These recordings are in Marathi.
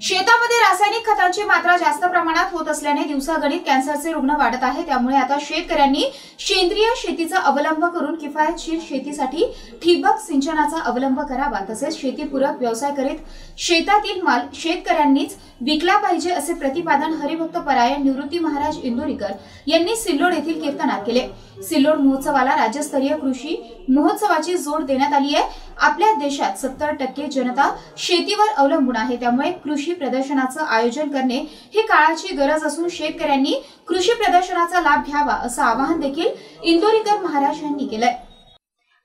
शेतामध्ये रासायनिक खतांची मात्रा जास्त प्रमाणात होत असल्याने दिवसागणित कॅन्सरचे रुग्ण वाढत आहे. त्यामुळे आता शेतकऱ्यांनी सेंद्रिय शेतीचा अवलंब करून किफायतशीर शेतीसाठी ठिबक सिंचनाचा अवलंब करावा. तसेच शेतीपूरक व्यवसाय करीत शेतातील माल शेतकऱ्यांनीच विकला पाहिजे असे प्रतिपादन हरिभक्त परायण निवृत्ती महाराज इंदोरीकर यांनी सिल्लोड येथील कीर्तनात केले. सिल्लोड महोत्सवाला राज्यस्तरीय कृषी महोत्सवाची जोड देण्यात आली आहे. आपल्या देशात सत्तर टक्के जनता शेतीवर अवलंबून आहे. त्यामुळे कृषी प्रदर्शनाचं आयोजन करणे ही काळाची गरज असून शेतकऱ्यांनी कृषी प्रदर्शनाचा लाभ घ्यावा असं आवाहन देखील इंदोरीकर महाराज यांनी केलंय.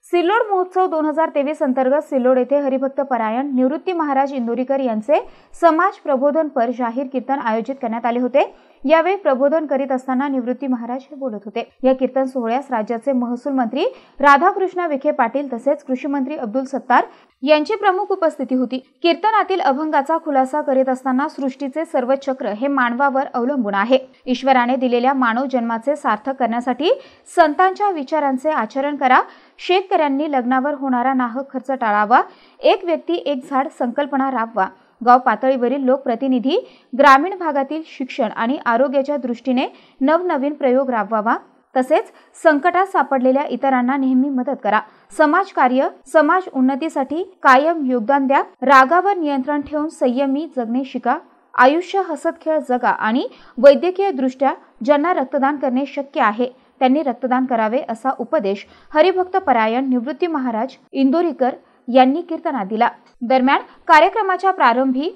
सिल्लोड महोत्सव दोन हजार तेवीस अंतर्गत सिल्लोड येथे हरिभक्त परायण निवृत्ती महाराज इंदोरीकर यांचे समाज प्रबोधनपर जाहीर कीर्तन आयोजित करण्यात आले होते. यावेळी प्रबोधन करीत असताना निवृत्ती महाराज हे बोलत होते. या कीर्तन सोहळ्यास राज्याचे महसूल मंत्री राधाकृष्ण विखे पाटील तसेच कृषी मंत्री अब्दुल सत्तार यांची प्रमुख उपस्थिती होती. कीर्तनातील अभंगाचा खुलासा करीत असताना सृष्टीचे सर्व चक्र हे मानवावर अवलंबून आहे. ईश्वराने दिलेल्या मानव जन्माचे सार्थक करण्यासाठी संतांच्या विचारांचे आचरण करा. शेतकऱ्यांनी लग्नावर होणारा नाहक खर्च टाळावा. एक व्यक्ती एक झाड संकल्पना राबवा. गाव पातळीवरील लोकप्रतिनिधी ग्रामीण भागातील शिक्षण आणि आरोग्याच्या दृष्टीने नवनवीन प्रयोग राबवावा. तसेच संकटात सापडलेल्या इतरांना नेहमी मदत करा. समाजकार्य समाज उन्नतीसाठी कायम योगदान द्या. रागावर नियंत्रण ठेवून संयमी जगणे शिका. आयुष्य हसत खेळ जगा आणि वैद्यकीय दृष्ट्या ज्यांना रक्तदान करणे शक्य आहे त्यांनी रक्तदान करावे असा उपदेश हरिभक्त परायण निवृत्ती महाराज इंदोरीकर यांनी कीर्तनात दिला. दरम्यान कार्यक्रमाच्या प्रारंभी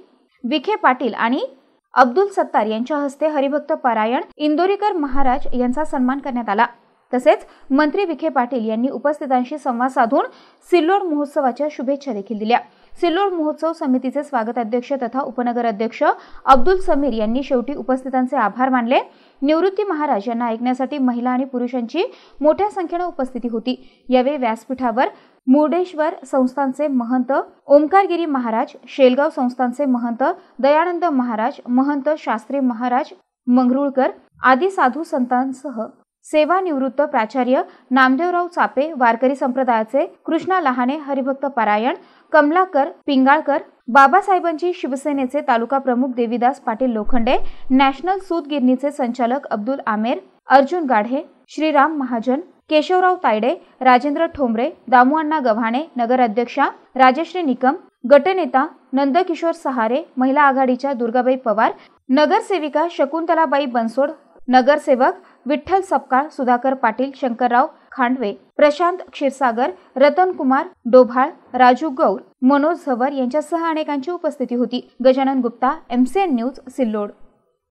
विखे पाटील आणि अब्दुल सत्तार यांच्या हस्ते हरिभक्त परायण इंदोरीकर महाराज यांचा सन्मान करण्यात आला. तसेच मंत्री विखे पाटील यांनी उपस्थितांशी संवाद साधून सिल्लोड महोत्सवाच्या शुभेच्छा देखील दिल्या. सिल्लोड महोत्सव समितीचे स्वागत अध्यक्ष तथा उपनगर अध्यक्ष अब्दुल समीर यांनी शेवटी उपस्थितांचे आभार मानले. निवृत्ती महाराज यांना ऐकण्यासाठी महिला आणि पुरुषांची मोठ्या संख्येनं उपस्थिती होती. यावेळी व्यासपीठावर मुर्डेश्वर संस्थांचे महंत ओंकारगिरी महाराज शेलगाव संस्थांचे महंत दयानंद महाराज महंत शास्त्री महाराज मंगरुळकर आदी साधू संतांसह सेवानिवृत्त प्राचार्य नामदेवराव चापे वारकरी संप्रदायाचे कृष्णा लहाने हरिभक्त पारायण कमलाकर पिंगाळकर बाबासाहेबांची शिवसेनेचे तालुका प्रमुख देवीदास पाटील लोखंडे नॅशनल सूतगिरणीचे संचालक अब्दुल आमेर अर्जुन गाढे श्रीराम महाजन केशवराव तायडे राजेंद्र ठोंबरे दामुअण्णा गव्हाणे नगराध्यक्षा राजश्री निकम गटनेता नंदकिशोर सहारे महिला आघाडीच्या दुर्गाबाई पवार नगरसेविका शकुंतलाबाई बनसोड नगरसेवक विठ्ठल सपकाळ सुधाकर पाटील शंकरराव खांडवे प्रशांत क्षीरसागर रतन कुमार डोभाळ राजू गौर मनोज झवर यांच्यासह अनेकांची उपस्थिती होती. Gajanan Gupta MCN news Sillod.